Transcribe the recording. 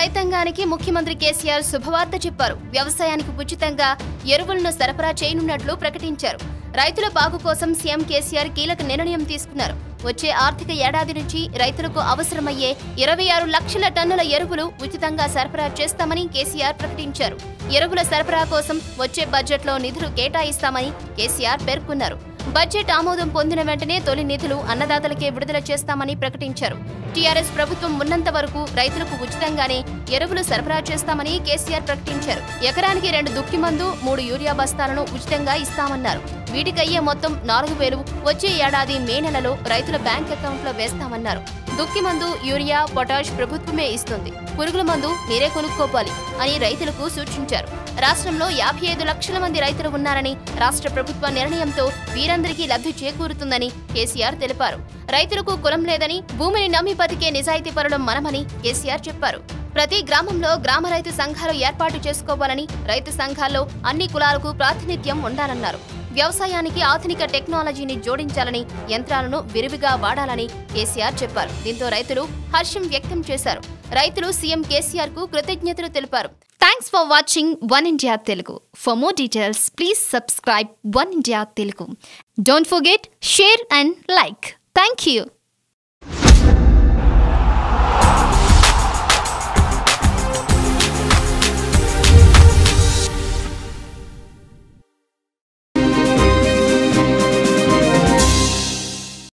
రైతాంగానికి ముఖ్యమంత్రి కేసీఆర్ శుభవార్త చెప్పారు. వ్యవసాయానికి ఉచితంగా ఎరువులను సరఫరా చేయనున్నట్లు ప్రకటించారు. రైతుల బాగు కోసం సీఎం కేసీఆర్ కీలక నిర్ణయం తీసుకున్నారు. వచ్చే ఆర్థిక ఏడాది నుంచి రైతులకు అవసరమయ్యే ఇరవై ఆరు లక్షల టన్నుల ఎరువులు ఉచితంగా సరఫరా చేస్తామని కేసీఆర్ ప్రకటించారు. ఎరువుల సరఫరా కోసం వచ్చే బడ్జెట్లో నిధులు కేటాయిస్తామని కేసీఆర్ పేర్కొన్నారు. బడ్జెట్ ఆమోదం పొందిన వెంటనే తొలి నిధులు అన్నదాతలకే విడుదల చేస్తామని ప్రకటించారు. టీఆర్ఎస్ ప్రభుత్వం ఉన్నంత వరకు రైతులకు ఉచితంగానే ఎరువులు సరఫరా చేస్తామని కేసీఆర్ ప్రకటించారు. ఎకరానికి రెండు దుక్కి మందు మూడు యూరియా బస్తాలను ఉచితంగా ఇస్తామన్నారు. వీటికయ్యే మొత్తం నాలుగు వేలు వచ్చే ఏడాది మే నెలలో రైతుల బ్యాంక్ అకౌంట్లో వేస్తామన్నారు. దుక్కి మందు యూరియా పొటాష్ ప్రభుత్వమే ఇస్తుంది. పురుగుల మందు మీరే కొనుక్కోవాలి అని రైతులకు సూచించారు. రాష్ట్రంలో యాభై ఐదు లక్షల మంది రైతులు ఉన్నారని రాష్ట్ర ప్రభుత్వ నిర్ణయంతో వీరందరికీ లబ్ధి చేకూరుతుందని కేసీఆర్ తెలిపారు. రైతులకు కులం లేదని భూమిని నమ్మి బతికే నిజాయితీ పరడం మనమని కేసీఆర్ చెప్పారు. ప్రతి గ్రామంలో గ్రామ రైతు సంఘాలు ఏర్పాటు చేసుకోవాలని రైతు సంఘాల్లో అన్ని కులాలకు ప్రాతినిధ్యం ఉండాలన్నారు. వ్యవసాయానికి ఆధునిక టెక్నాలజీని జోడించాలని యంత్రాలను విరివిగా వాడాలని కేసీఆర్ చెప్పారు. దీంతో రైతులు హర్షం వ్యక్తం చేశారు. రైతులు సీఎం కేసీఆర్కు కృతజ్ఞతలు తెలిపారు. Thanks for watching one India Telugu for more details please subscribe one India Telugu don't forget share and like thank you